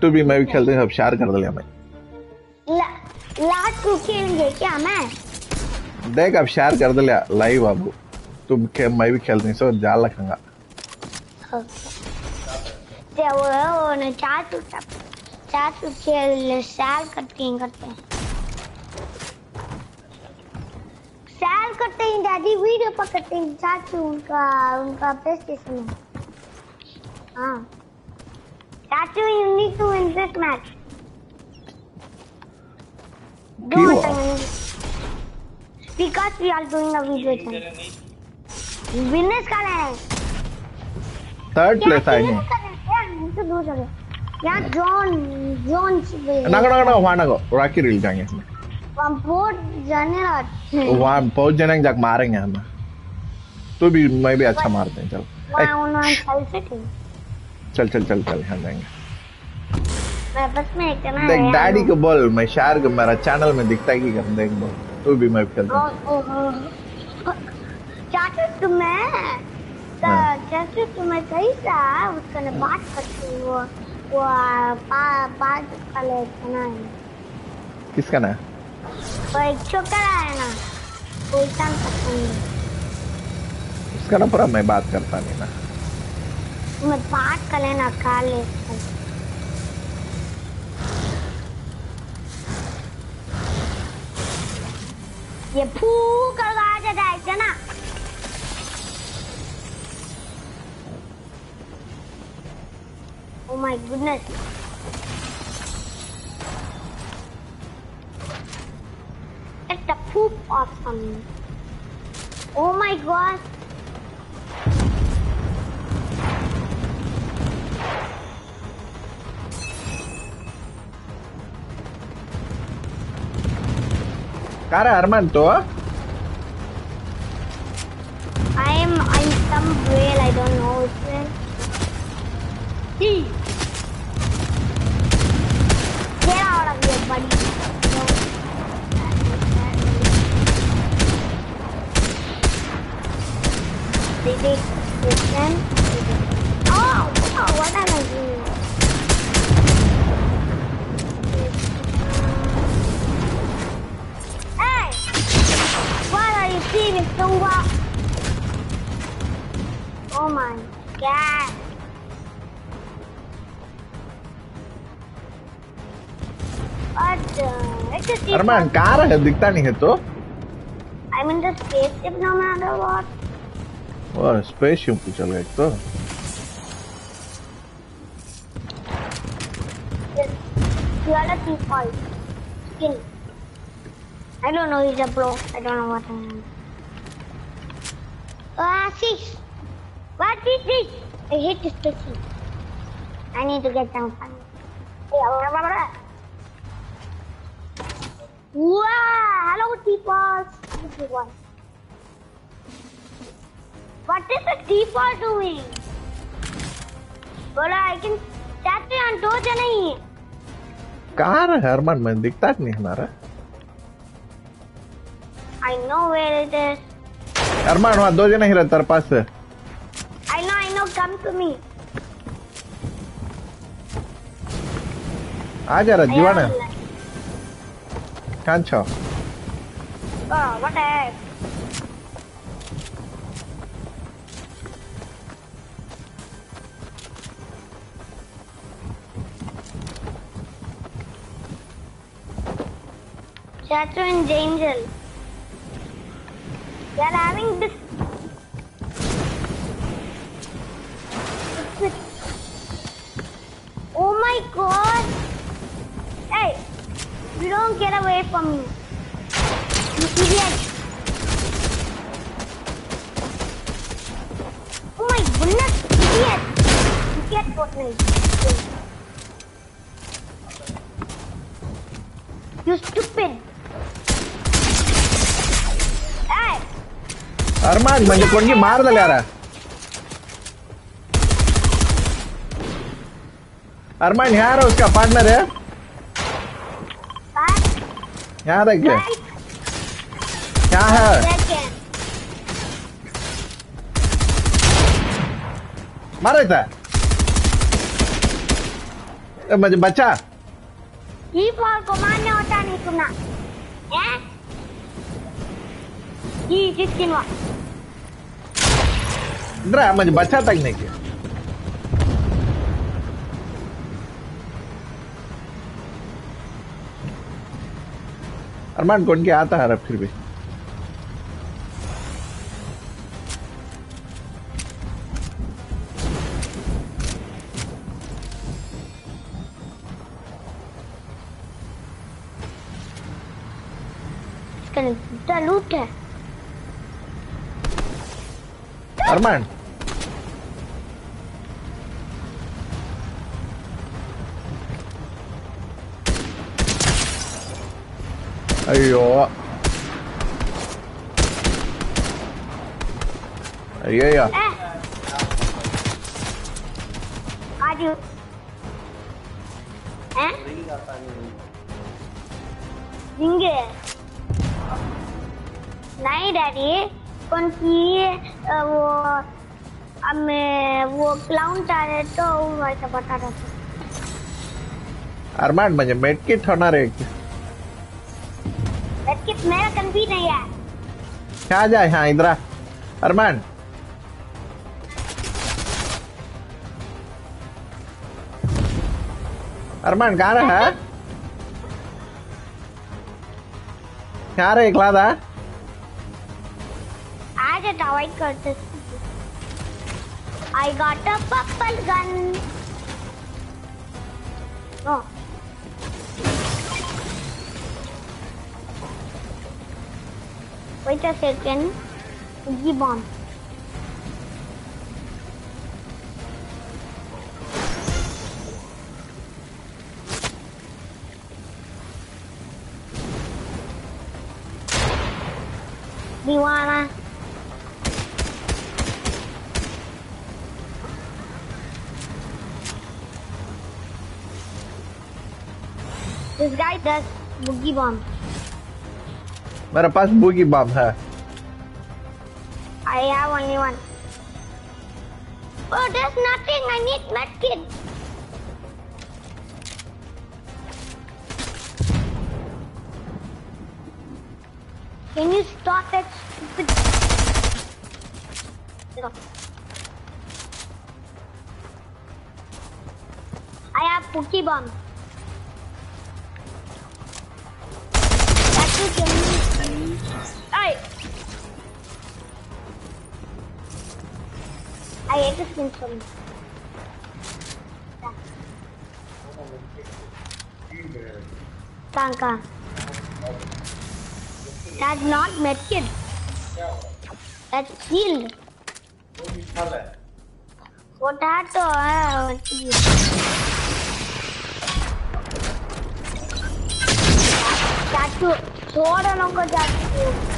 To भी मैं भी खेलते हैं सब शेयर कर दिया मैं। ला, लास्ट को खेलेंगे क्या मैं? देख अब शेयर कर दिया लाइव अब। तुम के मैं भी खेलते हैं सब जाल रखूँगा। ते वो वो ने चार टू चार टू खेल साल करते हैं करते हैं। साल करते हैं दादी वीडियो पकड़ते हैं चाचू उनका उनका प्ले स्टेशन में हाँ चाचू you need to win this match क्यों? Because we are doing a video channel. Winners का है थर्ड प्लेस आए नहीं मुझसे दूर चलो यहाँ जॉन जॉन नगो नगो नगो वहाँ नगो रॉकी रील जाएँगे इसमें हम बहुत जाने रहा वहाँ पहुँच जाने तक मारेंगे हम तू भी मैं भी अच्छा मारते हैं चल वहाँ उन्होंने चल से थी चल चल चल चल हम जाएँगे देख डैडी को बोल मैं शेयर को मेरा चैनल में दिखता है कि कर देख बोल तू भी मैं हूँ चाचू तुम्हें हाँ। चाचू तुम्हें कैसा उसका ने बात करती वो वो पा बात का ले ना किसका ना वो एक छोकरा है ना वो इतना पसंद उसका ना पूरा मैं बात करता नहीं ना मैं बात कर लेना काले ये फू कर आ जाएगा ना Oh goodness. It's the poop awesome. Oh my god. Cara Armanto? ¿ah? I am in some whale, I don't know which whale. Get out of here, buddy. They take this अरमान कहाँ रहे दिखता नहीं है तो I'm in the spaceship no matter what. और spaceship पे चल एक तो Yes. You are a default. Skin. I don't know, he's a bro. I don't know what I am. Oasis. What is this? I hate this person. I need to get some fun. Wow, hello defaults. This is one. What is the default doing? बोला I can चाहते हैं दो जने ही हैं। कहाँ रहे अरमान मैं दिखता नहीं हमारा I know where it is. अरमान वहाँ दो जने ही रहते तेरे पास I know, I know. Come to me. आ जा रहा जीवन है cancha. Oh, what the heck? Chacho and Angel. They are having this. Oh my god! You don't get away from me. You idiot! Oh my goodness, idiot! You get Fortnite. You stupid! Hey! म्हणजे कोणगी मार दिला यार अरमान यहाँ रहा उसका partner है यहाँ देख ले क्या है. मारे था ए, म्हणजे बचा। ई फॉर को मारने होता नहीं तुमना हैं ई सिक्सटीन वा इंद्रा म्हणजे बचा तक नहीं किया अरमान कौन के आता है अब फिर भी? लूट है। अरमान अयो अयो या ए आज हैं रिंगे नहीं डैडी कौन सी अ, वो अब मैं वो क्लाउन चाहे तो वैसा बता रहा था अरमान म्हणजे मेटकिट होणार आहे की? मेरा कंफी नहीं है क्या जाए हाँ इधर आ। अरमान अरमान कहाँ रहा है क्या रहे एकला था आज अवॉइड करते I got a purple gun. No. Wait a second. Bomb. Diwana. This guy does boogie bomb. मेरे पास बुगी बम है I have only one. Oh, there's nothing. I need medkit. Can you stop that stupid? Stop. I have Pookie bomb. That you can I ate a skin from Kanka. That's not medkit. That's shield. Potato है चाचू छोड़ नको चाचू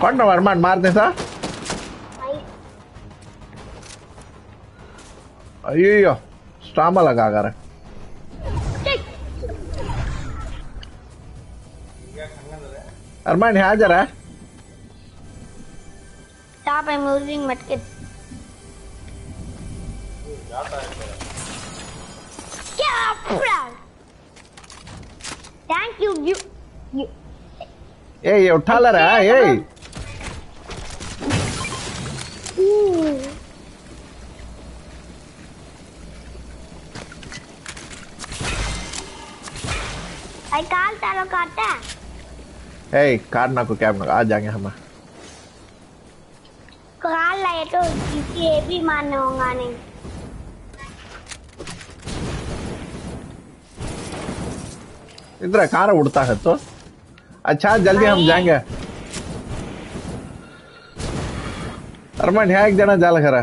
fund हाँ? स्टाम लगा अरमान यहाँ जा रहा आई एम लूजिंग मत किट क्या plan Thank you, you, you. ए ये उठा ले रहा है ए Ooh. I can't tell kata. ए कारना को कैब आ जाएँगे हम काल लाए तो किसी ये भी मानने होगा नहीं इधर कार उड़ता है तो। अच्छा जल्दी हम जाएँगे। अरमान, यहाँ एक जना जाल खरा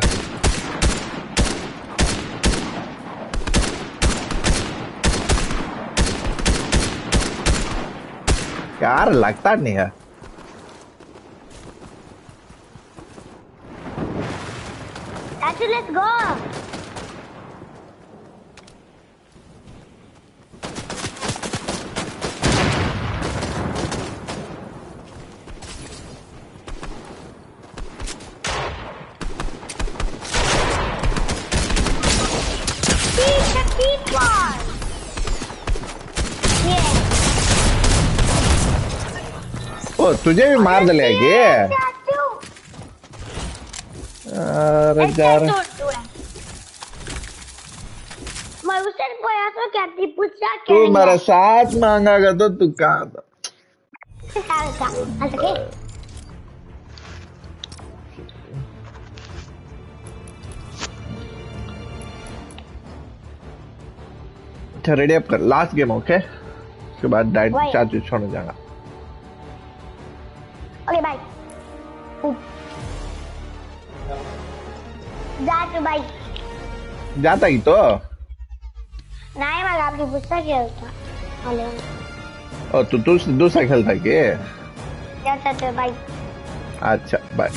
यार लगता नहीं है। Let's go. ओ तुझे भी मार दिले की अरे तोड़ तू मेरा साथ मांगागा तो तू कहा था अच्छा रेडी अप कर लास्ट गेम ओके उसके बाद डाइट? चाचू छोड़ने जाना जाता ही तो। नहीं मैं आपली गुस्सा खेलता हॅलो ओ तू तू दूसरा खेलता के? जाता अच्छा बाय.